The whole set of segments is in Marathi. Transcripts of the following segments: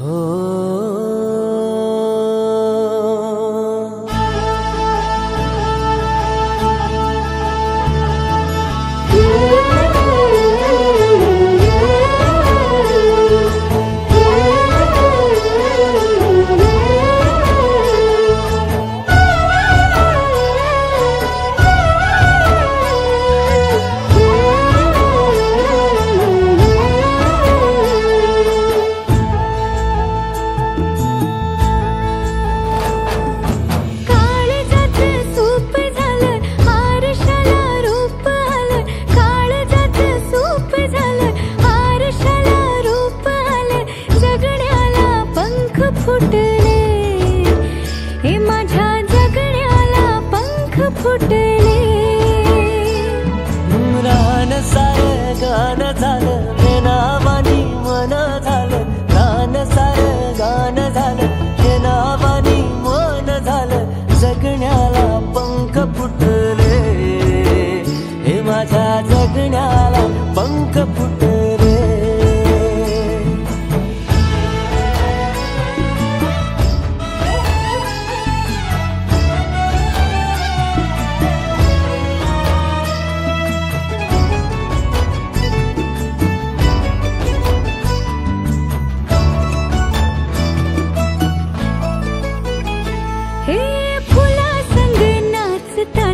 何 फुटले. हे माझ्या जगण्याला पंख फुटले. रान सार गाण झालं हे नावानी मन झालं. रान सार गाण झालं हे नावानी मन झालं. जगण्याला पंख फुटले. हे माझ्या जगण्याला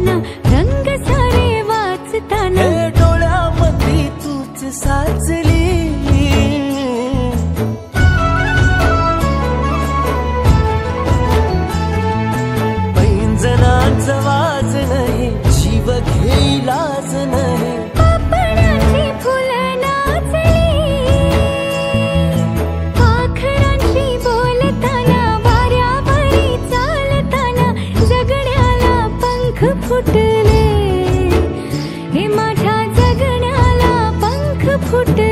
नाचताना रंग सारे वाचताना. हे डोळ्यामध्ये तूच साचली. पैंजनाचं पंख फुटले. हे माझ्या जगण्याला पंख फुटले.